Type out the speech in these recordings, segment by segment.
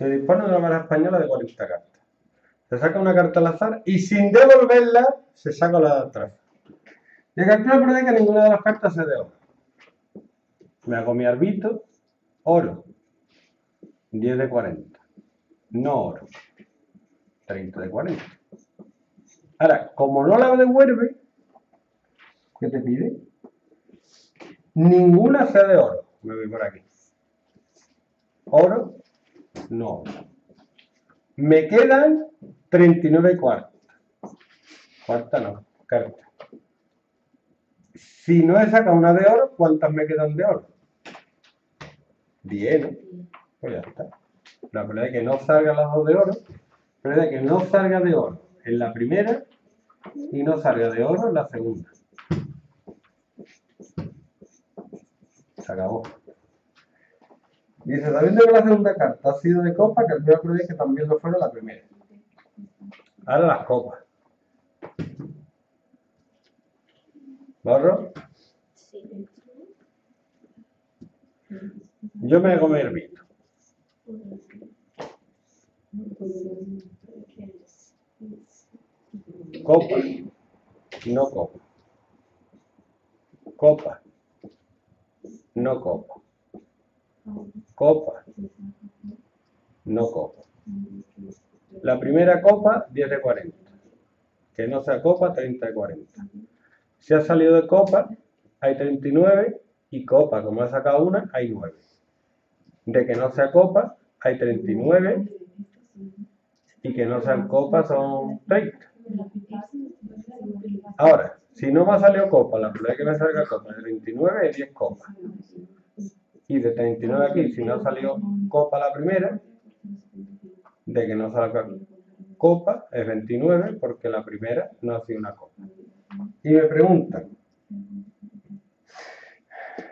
Se dispone de una baraja española de 40 cartas. Se saca una carta al azar y sin devolverla se saca la de atrás. Y calcula por que ninguna de las cartas es de oro. Me hago mi arbito, oro, 10 de 40. No oro, 30 de 40. Ahora, como no la devuelve, ¿qué te pide? Ninguna sea de oro. Me voy por aquí. Oro, no Me quedan 39 cuartas. Cuarta no, carta. Si no he sacado una de oro, ¿cuántas me quedan de oro? 10, Pues ya está. La verdad es que no salga las dos de oro. La verdad es que no salga de oro en la primera y no salga de oro en la segunda. Se acabó. Dice, sabiendo que la segunda carta ha sido de copa, que el primero que también lo fuera la primera. Ahora las copas. ¿Borro? Yo me voy a comer visto. Copa. No copa. Copa. No copa. Copa. No copa. La primera copa, 10 de 40. Que no sea copa, 30 de 40. Si ha salido de copa, hay 39 y copa, como ha sacado una, hay 9. De que no sea copa, hay 39 y que no sean copa son 30. Ahora, si no me ha salido copa, la primera que me salga copa es 39 es 10 copas. Y de 39 aquí, si no ha salido copa la primera, de que no salga copa es 29 porque la primera no ha sido una copa. Y me preguntan,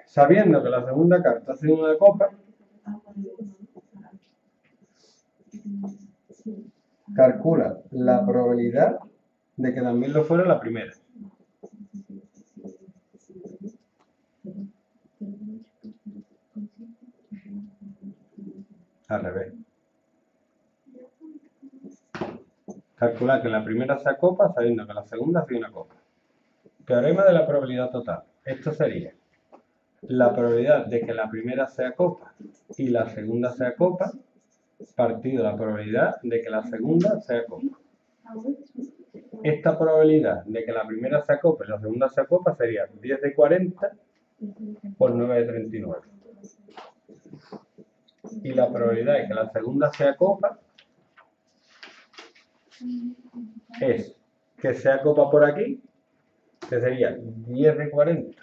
sabiendo que la segunda carta ha sido una copa, calcula la probabilidad de que también lo fuera la primera. Al revés. Calcular que la primera sea copa sabiendo que la segunda sea una copa. Teorema de la probabilidad total. Esto sería la probabilidad de que la primera sea copa y la segunda sea copa partido la probabilidad de que la segunda sea copa. Esta probabilidad de que la primera sea copa y la segunda sea copa sería 10 de 40 por 9 de 39. Y la probabilidad de que la segunda sea copa es que sea copa por aquí, que sería 10 de 40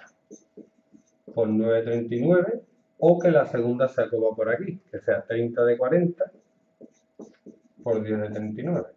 por 9 de 39, o que la segunda sea copa por aquí, que sea 30 de 40 por 10 de 39.